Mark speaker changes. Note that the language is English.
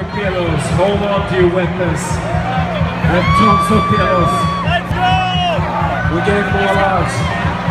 Speaker 1: your pillows. Hold on to your weapons. We have tons of pillows.
Speaker 2: Let's go!
Speaker 1: We're getting more out.